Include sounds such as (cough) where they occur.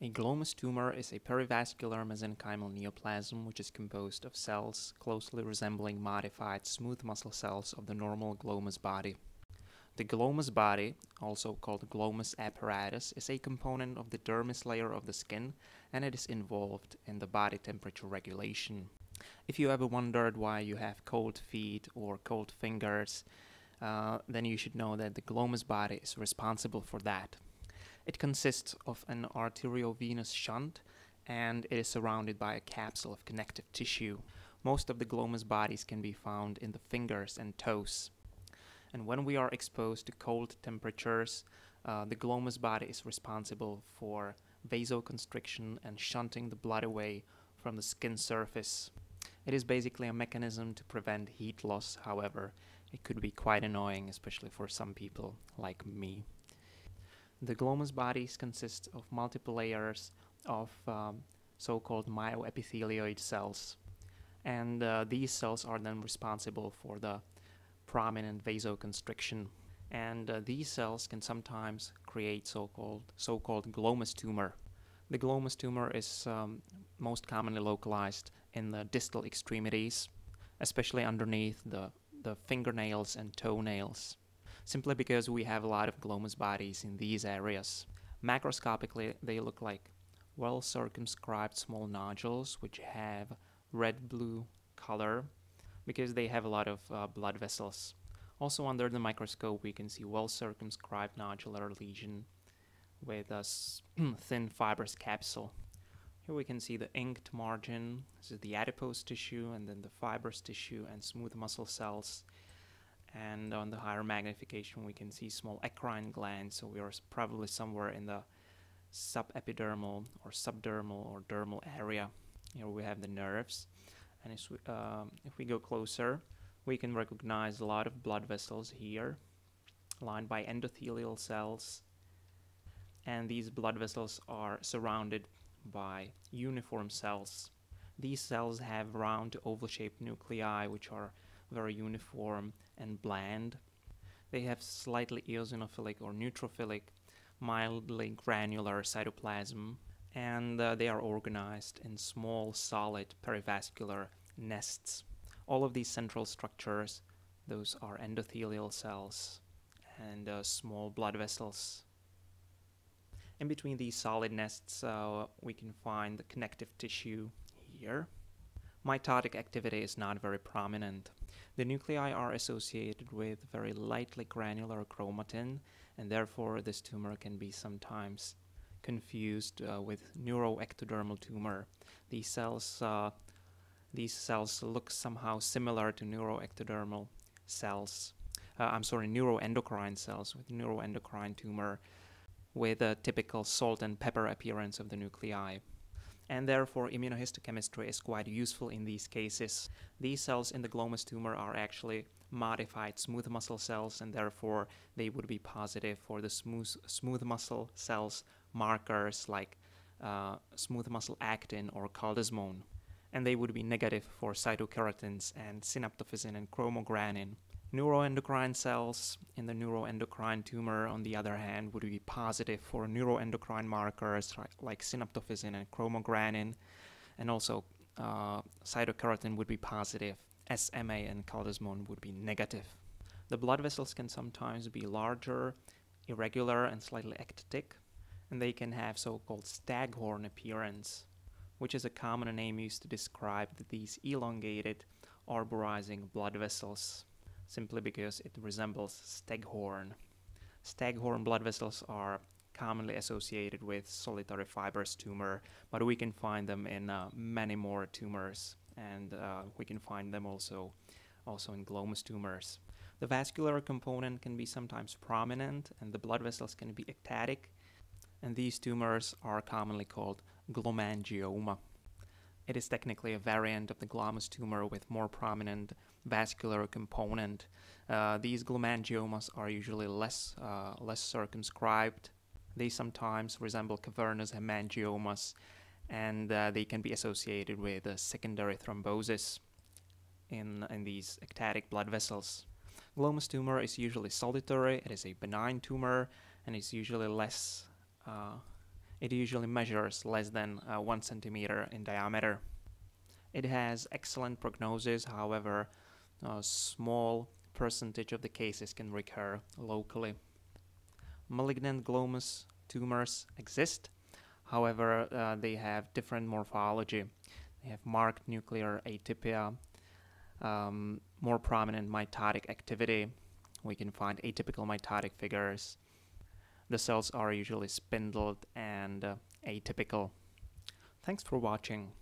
A glomus tumor is a perivascular mesenchymal neoplasm which is composed of cells closely resembling modified smooth muscle cells of the normal glomus body. The glomus body, also called glomus apparatus, is a component of the dermis layer of the skin and it is involved in the body temperature regulation. If you ever wondered why you have cold feet or cold fingers, uh, then you should know that the glomus body is responsible for that. It consists of an arteriovenous shunt and it is surrounded by a capsule of connective tissue. Most of the glomus bodies can be found in the fingers and toes. And when we are exposed to cold temperatures, uh, the glomus body is responsible for vasoconstriction and shunting the blood away from the skin surface. It is basically a mechanism to prevent heat loss, however, it could be quite annoying, especially for some people like me. The glomus bodies consist of multiple layers of um, so-called myoepithelioid cells. And uh, these cells are then responsible for the prominent vasoconstriction. And uh, these cells can sometimes create so-called so-called glomus tumor. The glomus tumor is um, most commonly localized in the distal extremities, especially underneath the, the fingernails and toenails simply because we have a lot of glomus bodies in these areas. Macroscopically, they look like well circumscribed small nodules which have red blue color because they have a lot of uh, blood vessels. Also, under the microscope, we can see well circumscribed nodular lesion with a (clears throat) thin fibrous capsule. Here we can see the inked margin. This is the adipose tissue, and then the fibrous tissue and smooth muscle cells and on the higher magnification we can see small eccrine glands. So we are probably somewhere in the subepidermal or subdermal or dermal area. Here we have the nerves. And we, uh, if we go closer we can recognize a lot of blood vessels here lined by endothelial cells. And these blood vessels are surrounded by uniform cells. These cells have round oval shaped nuclei which are very uniform and bland. They have slightly eosinophilic or neutrophilic, mildly granular cytoplasm, and uh, they are organized in small, solid perivascular nests. All of these central structures, those are endothelial cells and uh, small blood vessels. In between these solid nests, uh, we can find the connective tissue here. Mitotic activity is not very prominent. The nuclei are associated with very lightly granular chromatin, and therefore this tumor can be sometimes confused uh, with neuroectodermal tumor. These cells, uh, these cells look somehow similar to neuroectodermal cells. Uh, I'm sorry, neuroendocrine cells with neuroendocrine tumor with a typical salt and pepper appearance of the nuclei and therefore immunohistochemistry is quite useful in these cases. These cells in the glomus tumor are actually modified smooth muscle cells and therefore they would be positive for the smooth, smooth muscle cells markers like uh, smooth muscle actin or caldesmon and they would be negative for cytokeratins and synaptophysin and chromogranin. Neuroendocrine cells in the neuroendocrine tumor, on the other hand, would be positive for neuroendocrine markers like synaptophysin and chromogranin, and also uh, cytokeratin would be positive. SMA and caldesmon would be negative. The blood vessels can sometimes be larger, irregular, and slightly ectatic, and they can have so-called staghorn appearance, which is a common name used to describe these elongated, arborizing blood vessels simply because it resembles staghorn. Staghorn blood vessels are commonly associated with solitary fibrous tumor, but we can find them in uh, many more tumors, and uh, we can find them also, also in glomus tumors. The vascular component can be sometimes prominent, and the blood vessels can be ectatic, and these tumors are commonly called glomangioma. It is technically a variant of the glomus tumor with more prominent vascular component. Uh, these glomangiomas are usually less, uh, less circumscribed. They sometimes resemble cavernous hemangiomas and uh, they can be associated with secondary thrombosis in, in these ectatic blood vessels. Glomus tumor is usually solitary, it is a benign tumor, and is usually less, uh, It usually measures less than uh, 1 centimeter in diameter. It has excellent prognosis, however, a small percentage of the cases can recur locally. Malignant glomus tumors exist, however, uh, they have different morphology. They have marked nuclear atypia, um, more prominent mitotic activity. We can find atypical mitotic figures. The cells are usually spindled and uh, atypical. Thanks for watching.